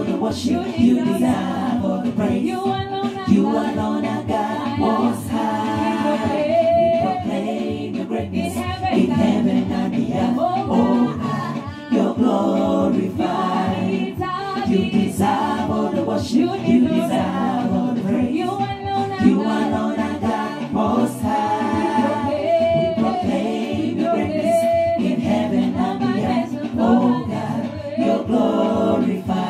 for oh, the worship you, you desire for the praise. You alone are God, most high. We proclaim your greatness in heaven, in heaven and the earth. Oh, God, you're glorified. You desire for the worship you, you desire for the praise. You alone are God, God most high. We proclaim your greatness in heaven and the earth. Oh, God, you're glorified.